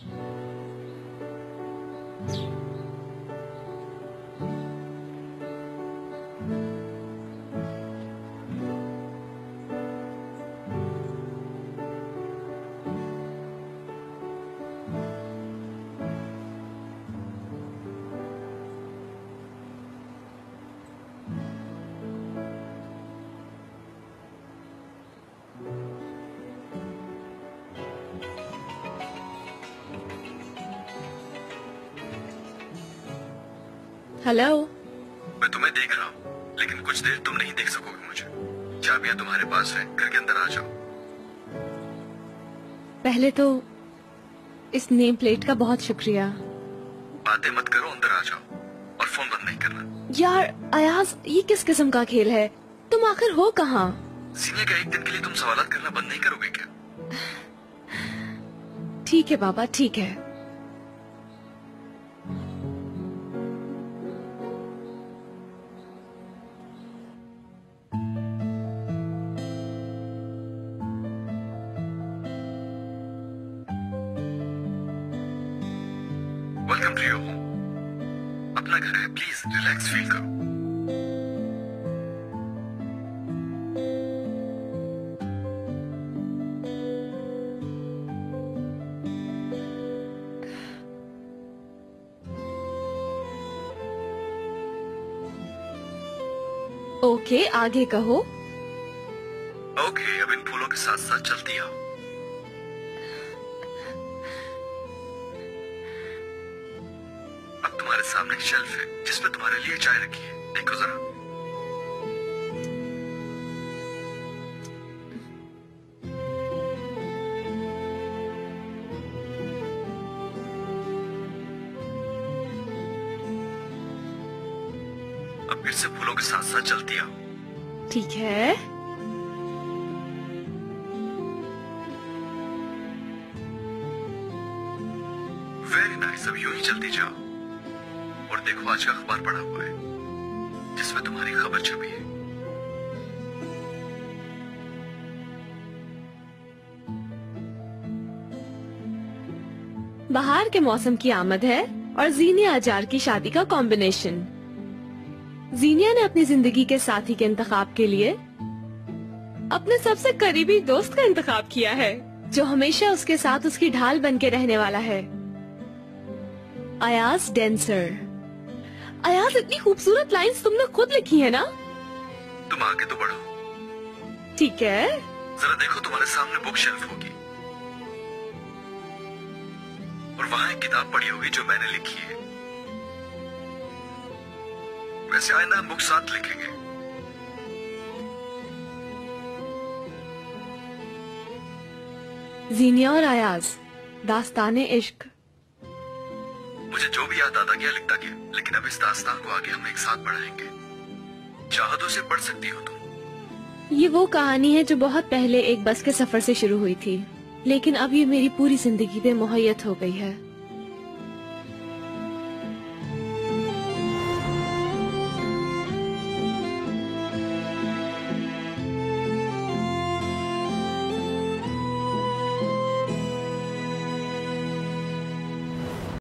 Thank you. Hello मैं तुम्हें देख रहा हूँ लेकिन कुछ देर तुम नहीं देख सकोगे मुझे। चाबियाँ तुम्हारे पास है घर के अंदर आ जाओ। पहले तो इस नेम प्लेट का बहुत शुक्रिया। बातें मत करो अंदर आ जाओ और फ़ोन बंद नहीं करना। यार अयाज ये किस किस्म का खेल है? तुम आखिर हो कहाँ? सीनियर का एक दिन के लिए तुम सवाल करना बंद नहीं करोगे क्या? ठीक है बाबा ठीक है। योर होम अपना घर है प्लीज़ रिलैक्स फील करो। ओके okay, आगे कहो। ओके okay, अब इन फूलों के साथ साथ चलती आओ। तुम्हारे सामने शेल्फ है जिसमें तुम्हारे लिए चाय रखी है। देखो जरा। अब फिर से फूलों के साथ साथ चलती आओ। ठीक है। वेरी नाइस अब यूँ ही चलती जाओ। और देखो आज का अखबार पड़ा हुआ है, जिसमें तुम्हारी खबर छपी है। बाहर के मौसम की आमद है और जीनिया अजार की शादी का कॉम्बिनेशन जीनिया ने अपनी ज़िंदगी के साथी के इंतखाब के लिए अपने सबसे करीबी दोस्त का इंतखाब किया है, जो हमेशा उसके साथ उसकी ढाल बन के रहने वाला है। अयाज डेंसर। अयाज इतनी खूबसूरत लाइंस तुमने खुद लिखी है ना? तुम आगे तो बढ़ो। ठीक है। जरा देखो तुम्हारे सामने बुक शेल्फ होगी। और वहाँ एक किताब पड़ी होगी जो मैंने लिखी है। वैसे आइंदा हम बुक साथ लिखेंगे। जीनिया और अयाज दास्तान इश्क मुझे जो भी याद आता गया लिखता गया लेकिन अब इस दास्तान को आगे हम एक साथ बढ़ाएँगे। चाहतों से पढ़ सकती हो तुम। ये वो कहानी है जो बहुत पहले एक बस के सफ़र से शुरू हुई थी। लेकिन अब ये मेरी पूरी ज़िंदगी पे मुहैयत हो गई है।